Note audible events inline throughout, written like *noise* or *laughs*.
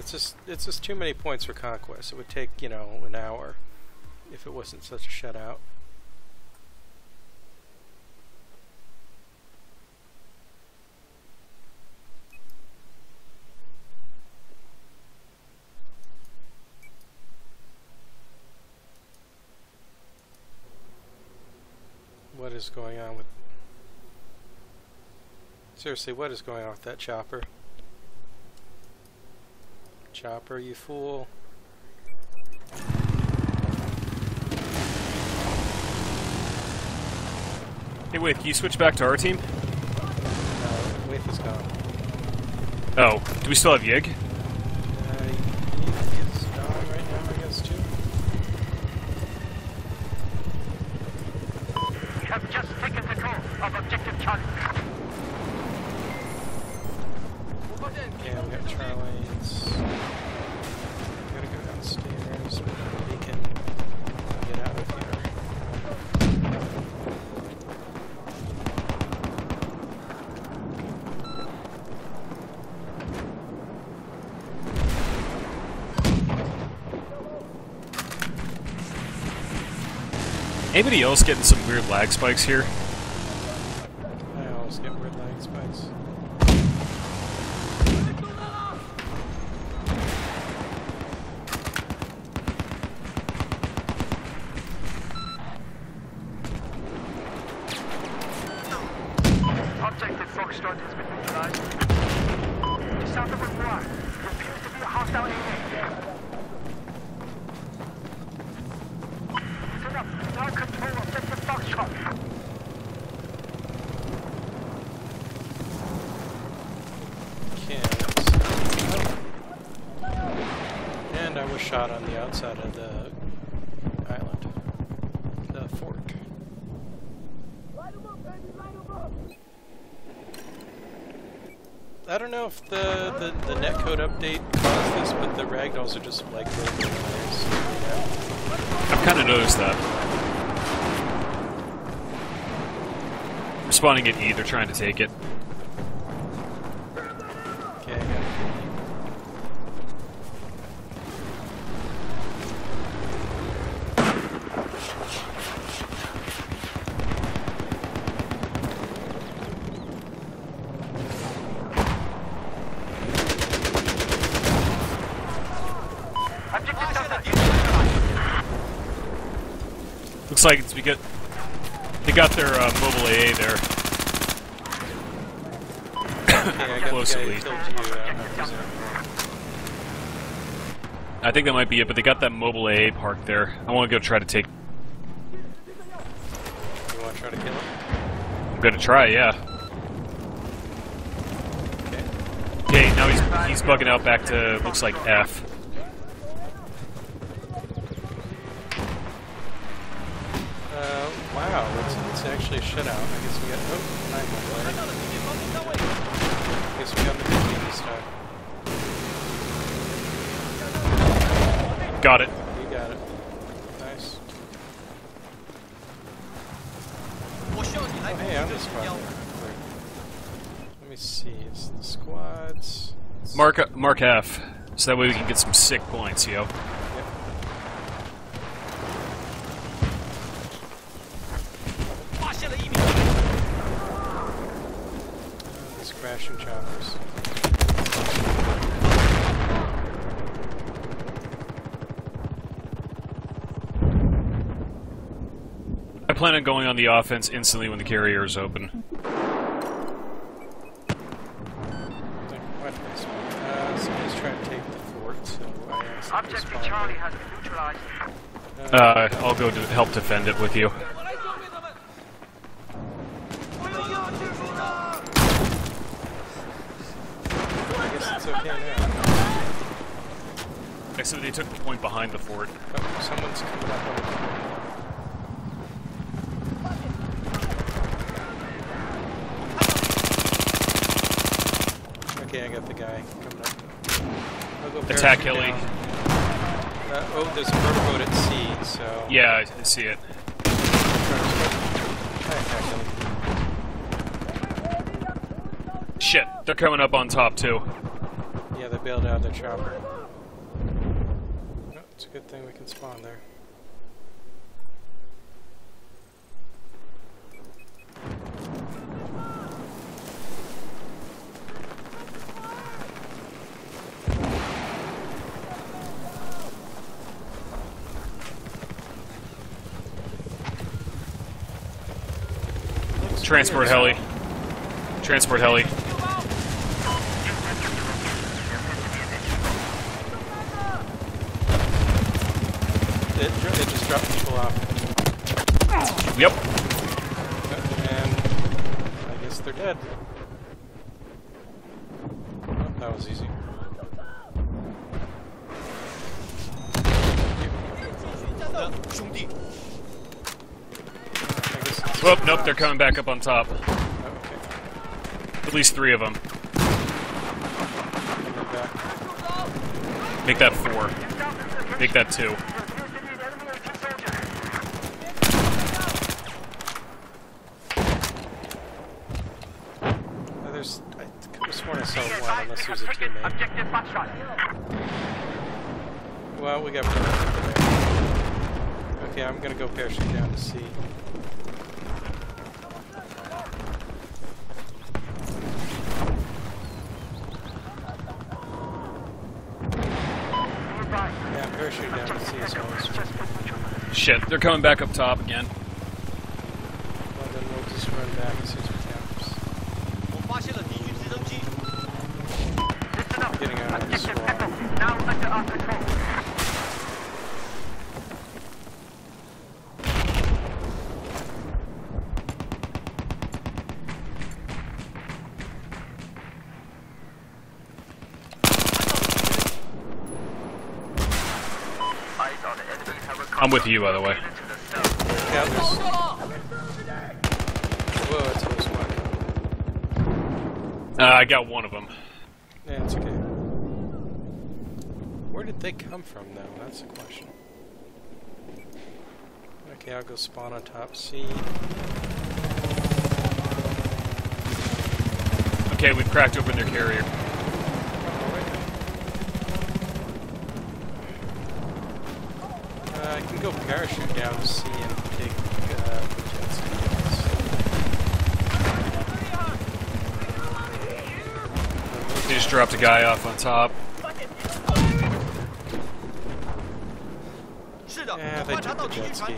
It's just it's just too many points for conquest. It would take you know an hour if it wasn't such a shutout. What is going on with... Seriously, what is going on with that chopper? Chopper, you fool. Hey, wait, can you switch back to our team? Uh, no, Waif is gone. Oh, do we still have Yig? Uh, he is gone right now, I guess, too. We have just taken control of objective Charlie. Okay, we got Charlie's. We gotta go downstairs. We can get out of here. Anybody else getting some weird lag spikes here? I always get weird lag spikes. Objective Foxtrot has been neutralized. South of Renoir. There appears to be a hostile AA. Set up. Now control objective Foxtrot. Can't. And I was shot on the outside of the island. The fort. I don't know if the, the, the netcode update caused this, but the ragdolls are just like little. I've kind of noticed that. Responding at E, they're trying to take it. Okay, I got it. Objective Delta is neutralized. Looks like it's because they got their uh, mobile AA there. *coughs* I Close the at least. who killed you. I don't know who's there. I think that might be it, but they got that mobile AA parked there. I want to go try to take. You want to try to kill him? I'm gonna try, yeah. Okay. Okay, now he's he's bugging out back to looks like F. wow, it's, it's actually a shutout. I guess we got. Oh, nine more. I guess we got the good team this time. Got it. You got it. Nice. Oh, hey, I'm the squad. Let me see. It's the squads. Mark Mark F. So that way we can get some sick points, yo. Yep. Uh, these choppers. I plan on going on the offense instantly when the carrier is open. Like, what this one? Uh, somebody's trying to take the fort, so I asked them to Objective spawn Charlie there. has been neutralized. Uh, I'll go to help defend it with you. I guess it's okay now. They took the point behind the fort. Oh, someone's coming up on the fort. Okay, I got the guy coming up. I'll go Attack down. Uh, oh, there's a motorboat at sea, so. Yeah, I see it. Shit, they're coming up on top too. Yeah, they bailed out their chopper. It's a good thing we can spawn there. Transport heli. Transport heli. It, it just dropped people off. Yep. And I guess they're dead. Oh, that was easy. Whoop, nope, they're coming back up on top. At least three of them. Make that four. Make that two. Uh, there's. I could have sworn I saw one, unless there's a teammate. Objective Foxtrot. Well, we got parachuted there. Okay, I'm gonna go parachute down to sea. Yeah, parachute down to sea is always Shit, they're coming back up top again. Well, then we'll just run back as soon as we can. Getting out of the Objective now under our control. I'm with you, by the way. To the south. Yeah, there's. Whoa, it's close one. Uh, I got one of them. Yeah, it's okay. Where did they come from, though? That's the question. Okay, I'll go spawn on top C. Okay, we've cracked open their carrier. Uh, I can go parachute down to sea and take uh, the jet ski. They just dropped a guy off on top. Yeah, they took the jet ski.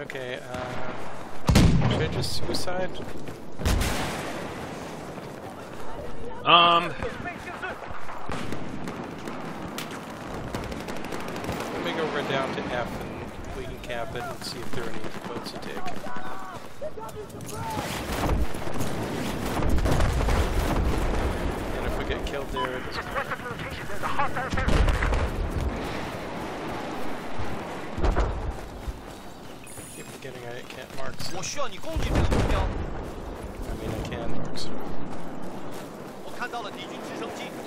Okay, uh, should I just suicide? Um, down to F and we can cap it and see if there are any boats to take. And if we get killed there, it. Keep forgetting I can't mark. So. I mean, I can mark. So.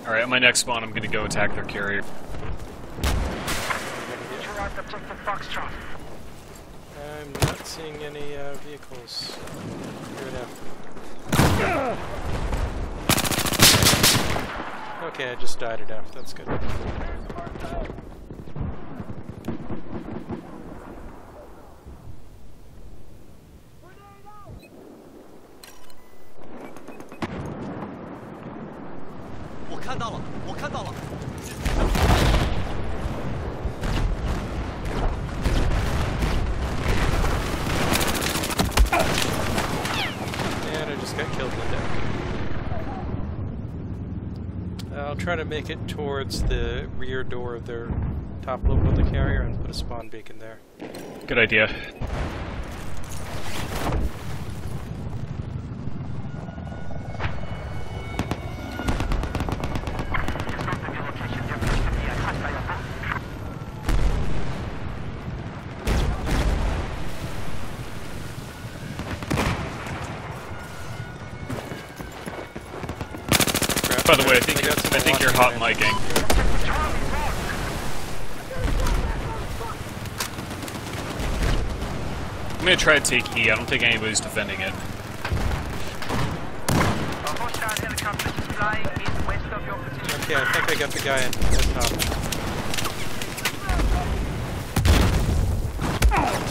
Alright, at my next spawn, I'm gonna go attack their carrier. Neutralize objective Foxtrot. I'm not seeing any uh, vehicles here Okay, I just died at F. That's good. Try to make it towards the rear door of their top level of the carrier and put a spawn beacon there. Good idea. By the way, I think They got some I think you're hot launching micing. I'm gonna try to take E. I don't think anybody's defending it. A hostile helicopter Okay, I think I got the guy in the top.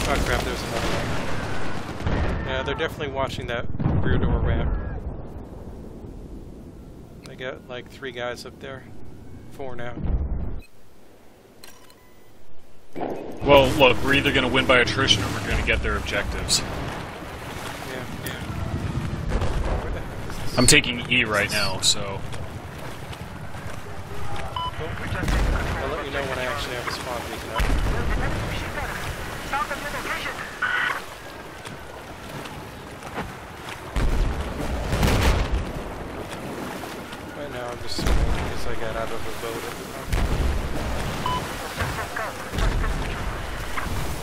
Oh crap, there's another one. Yeah, they're definitely watching that rear door ramp. They got like three guys up there. Four now. Well, look, we're either going to win by attrition or we're going to get their objectives. Yeah, yeah. Where the heck is this? I'm taking E right now, so... I'll let you know when I actually have a spawn beacon up. Found the new location. Right now I'm just swimming because I got out of the boat at the moment.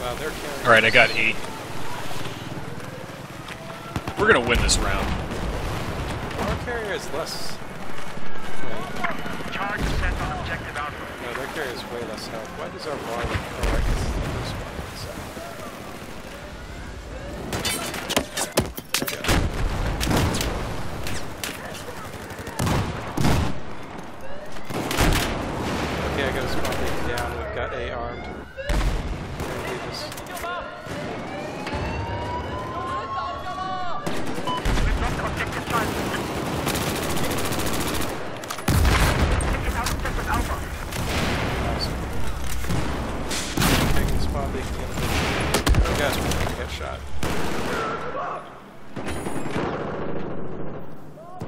Wow, they're carrying Alright, I got E. We're going to win this round. Our carrier is less. Charge is set on objective Alpha. no, their carrier is way less health. Why does our bar look? Oh, I guess this one. Okay, I got a spawn beacon down. We've got A armed. Gonna leave this. We've lost objective Charlie. Taking out objective Alpha. Awesome. Taking the spawn beacon in. Oh gosh, we're gonna get shot.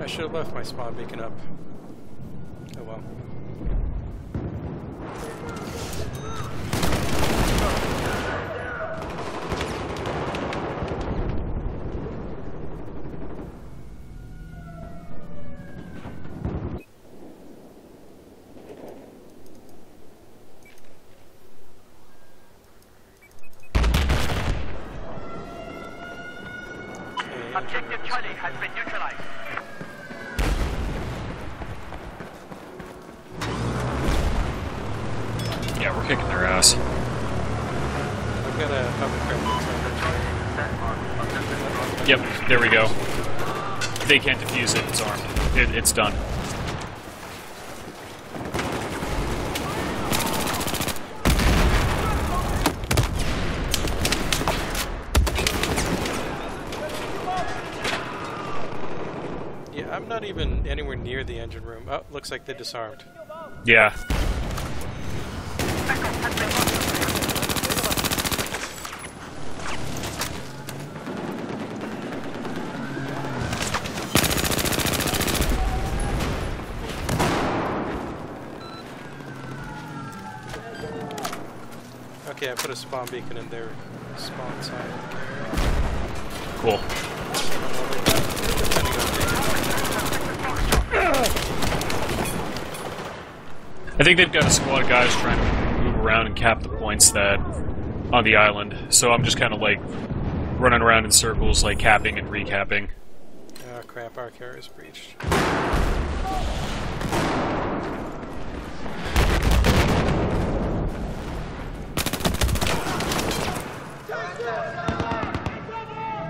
I should have left my spawn beacon up. Oh well. Objective Charlie has been neutralized. Yeah, we're kicking their ass. I've got a hovercraft Yep, there we go. They can't defuse it, it's armed. It, it's done. Yeah, I'm not even anywhere near the engine room. Oh, looks like they disarmed. Yeah. Okay, I put a spawn beacon in their spawn side. Cool. I think they've got a squad of guys trying to move around and cap the points that on the island. So I'm just kind of like running around in circles, like capping and recapping. Oh crap, our carrier's breached.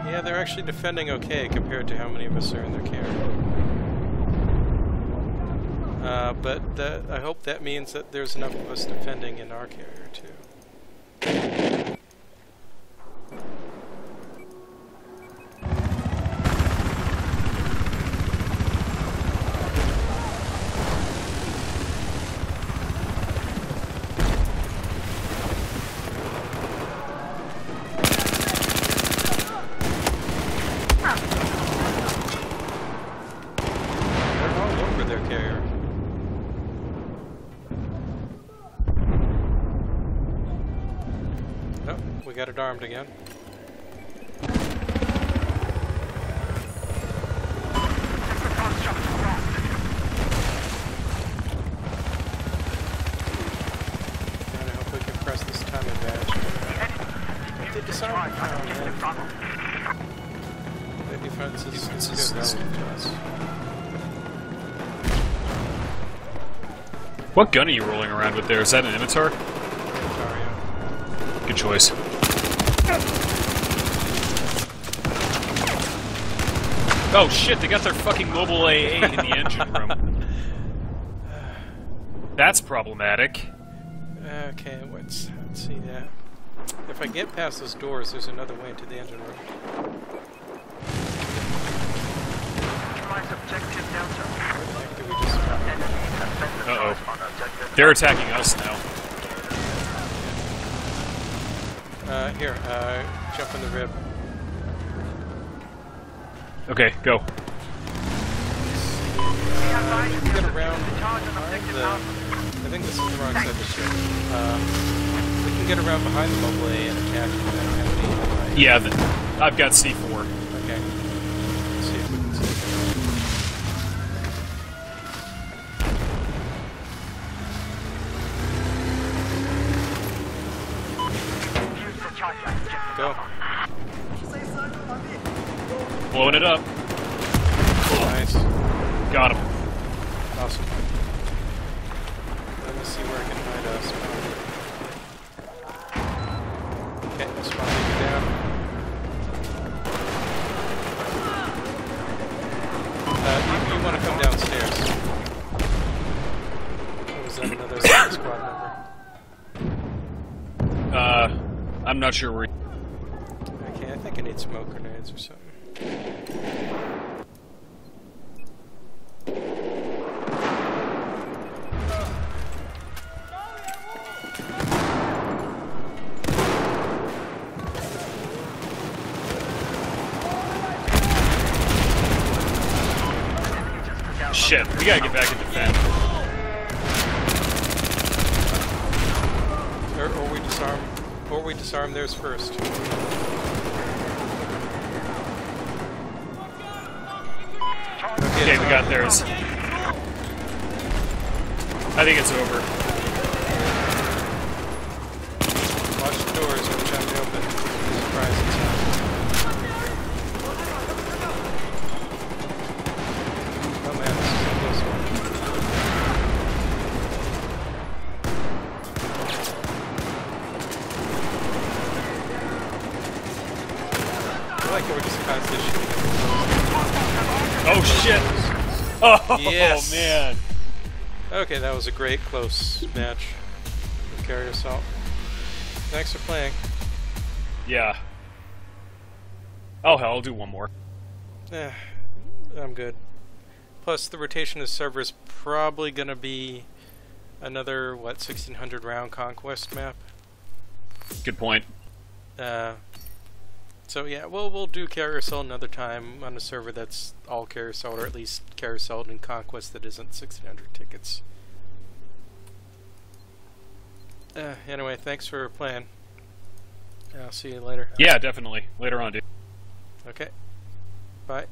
Yeah, they're actually defending okay compared to how many of us are in their carrier. Uh, but that, I hope that means that there's enough of us defending in our carrier too. They're all over their carrier. Oh, we got it armed again. And I hope we can press this time advantage. They disarmed. Oh, man. Their defense is, is good relative to us. What gun are you rolling around with there? Is that an MTAR? Good choice. Oh shit, they got their fucking mobile AA in the engine room. *laughs* That's problematic. Okay, let's, let's see that. If I get past those doors, there's another way into the engine room. Neutralize objective Delta. Where the heck did we just... Enemy has been Uh-oh. neutralized on objective They're attacking us now. Uh, here, uh, jump in the rib. Okay, go. Uh, can get around behind the... I think this is the wrong side of the ship. Uh, we can get around behind the mobile A and attack it. I don't have any... uh, Yeah, th I've got C4. Let me see where I can hide us. Okay, let's find you down. Uh, you, you want to come downstairs. Or was that another *coughs* squad member? Uh, I'm not sure where. Okay, I think I need smoke grenades or something. Shit, we gotta get back and defend. Or, or we disarm, or we disarm theirs first. Okay, we got theirs. I think it's over. Watch the doors every time they open. Surprise inside. Oh man, this is a close one. I like how we're just constantly shooting. Oh shit! *laughs* Oh Yes. man. Okay, that was a great close match. Carry us out. Thanks for playing. Yeah. Oh hell, I'll do one more. Eh, I'm good. Plus, the rotation of server is probably going to be another, what, 1600 round conquest map? Good point. Uh, so yeah, we'll, we'll do Carrier Assault another time on a server that's all Carrier Assault, or at least Carrier Assault and Conquest that isn't 1600 tickets. Uh, anyway, thanks for playing. I'll see you later. Yeah, definitely. Later on, dude. Okay. Bye.